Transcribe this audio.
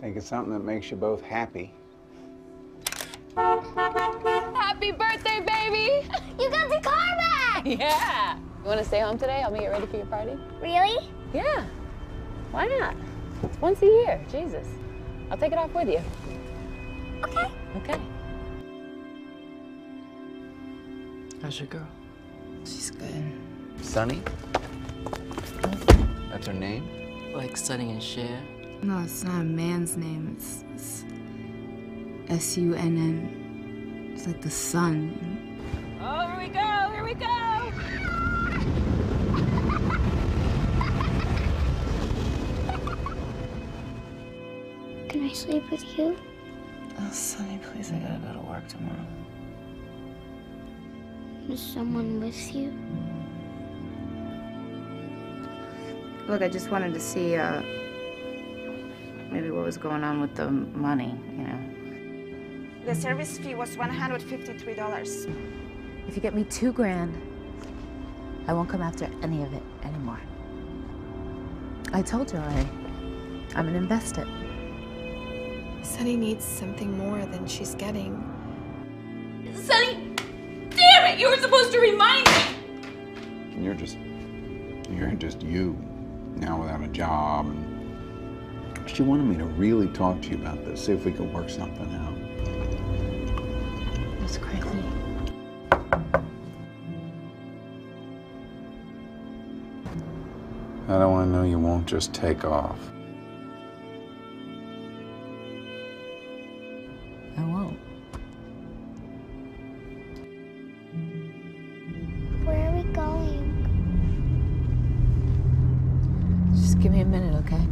Think of something that makes you both happy. Happy birthday, baby! You got the car back! Yeah. You want to stay home today? I'll make it ready for your party. Really? Yeah. Why not? It's once a year. Jesus. I'll take it off with you. Okay. Okay. How's your girl? She's good. Sunny? That's her name? Like Sonny and Cher? No, it's not a man's name. It's, it's S U N N. It's like the sun. Oh, here we go. Here we go. Can I sleep with you? Oh, Sunny, please, I gotta go to work tomorrow. Is someone with you? Look, I just wanted to see, uh, maybe what was going on with the money, you know. The service fee was $153. If you get me two grand, I won't come after any of it anymore. I told you already. I'm an investor. Sunny needs something more than she's getting. Sunny! Damn it! You were supposed to remind me! You're just, you're just you, now without a job. She wanted me to really talk to you about this, see if we could work something out. That's crazy. How do I know you won't just take off? I won't. Where are we going? Just give me a minute, okay?